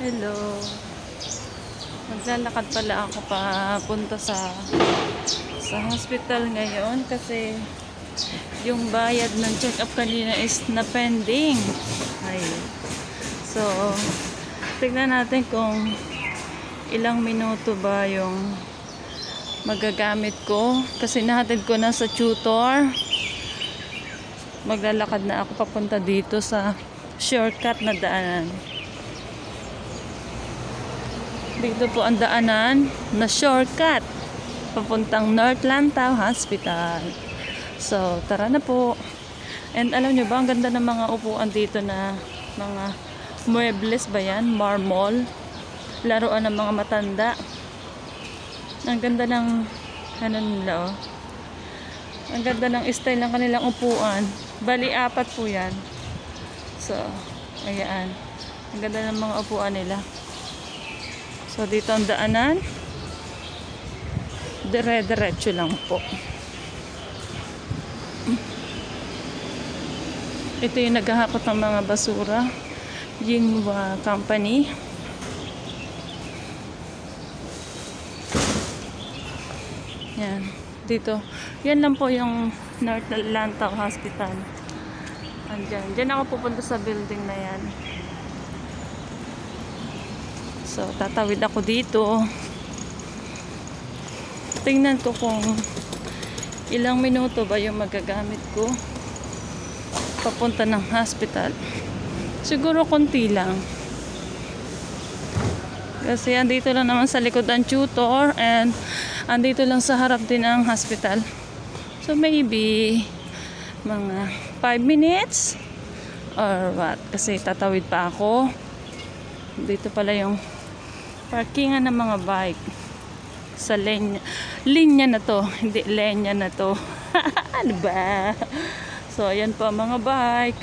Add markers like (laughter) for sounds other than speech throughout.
Hello. Maglalakad pala ako papunta sa sa hospital ngayon kasi yung bayad ng check-up kanina is na pending. Ay. So, tignan natin kung ilang minuto ba yung magagamit ko kasi nahatid ko na sa tutor. Maglalakad na ako papunta dito sa shortcut na daanan. Dito po ang daanan na shortcut papuntang North Lantau Hospital. So, tara na po. And alam nyo ba, ang ganda ng mga upuan dito na mga muebles ba yan? Marmol. Laruan ng mga matanda. Ang ganda ng ano nila oh. Ang ganda ng style ng kanilang upuan. Bali, apat po yan. So, ayan. Ang ganda ng mga upuan nila. So, dito ang daanan. Dire-diretso lang po. Ito yung naghahakot ng mga basura. Jinhua Company. Yan. Dito. Yan lang po yung North Lantau Hospital. Andyan. Diyan ako pupunta sa building na yan. So, tatawid ako dito. Tingnan ko kung ilang minuto ba yung magagamit ko papunta ng hospital. Siguro konti lang. Kasi andito lang naman sa likod ang tutor and andito lang sa harap din ang hospital. So maybe mga 5 minutes or what. Kasi tatawid pa ako. Dito pala yung parkingan ng mga bike. Sa linya, linya na to hindi lenya na to. (laughs) Ano ba? So ayan po mga bike.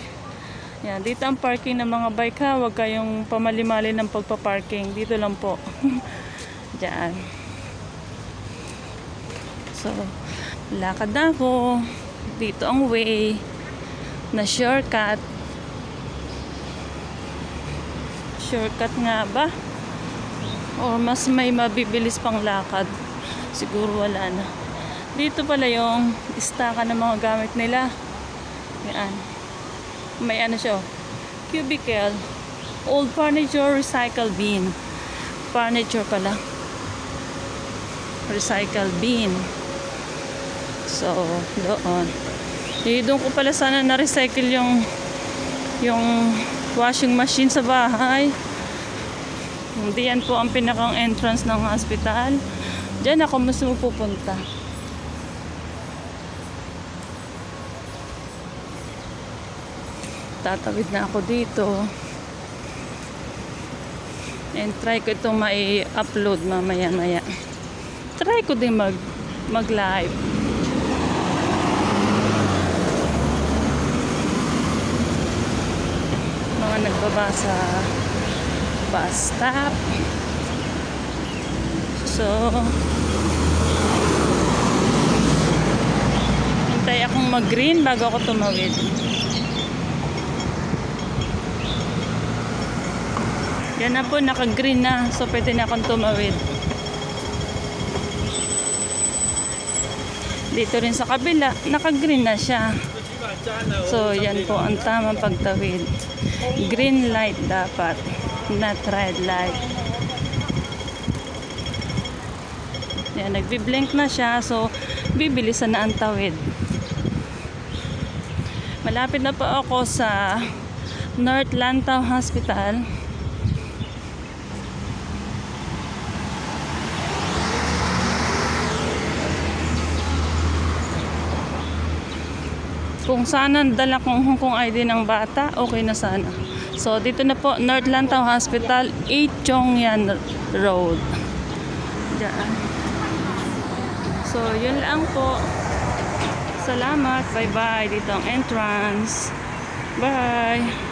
Yan, dito ang parking ng mga bike ha? Huwag kayong pamalimali ng pagpaparking. Dito lang po. (laughs) Dyan so lakad na ako. Dito ang way na shortcut. Shortcut nga ba or mas may mabibilis pang lakad. Siguro wala na. Dito pala yung istaka ng mga gamit nila. Yan. May ano siya cubicle. Old furniture recycle bin. Furniture pala. Recycle bin. So doon. Eh, doon ko pala sana na-recycle yung yung washing machine sa bahay hindi yan po ang pinakang entrance ng hospital. Diyan ako mas pupunta. Tatawid na ako dito. And try ko itong mai-upload mamaya-maya. Try ko din mag mag-live. Mga nagbabasa bus stop. So, hintay akong mag-green bago ako tumawid. Yan na po, naka-green na. So, pwede na akong tumawid. Dito rin sa kabila, naka-green na siya. So, yan po ang tamang pagtawid. Green light dapat not red light. Yan, nagbi-blink na siya. So, bibilisan na ang tawid. Malapit na po ako sa North Lantau Hospital. Kung sana dala kong Hong Kong ID ng bata, okay na sana. So, dito na po, North Lantau Hospital, 8 Chongyan Road. Diyan. So, yun lang po. Salamat. Bye-bye. Dito ang entrance. Bye.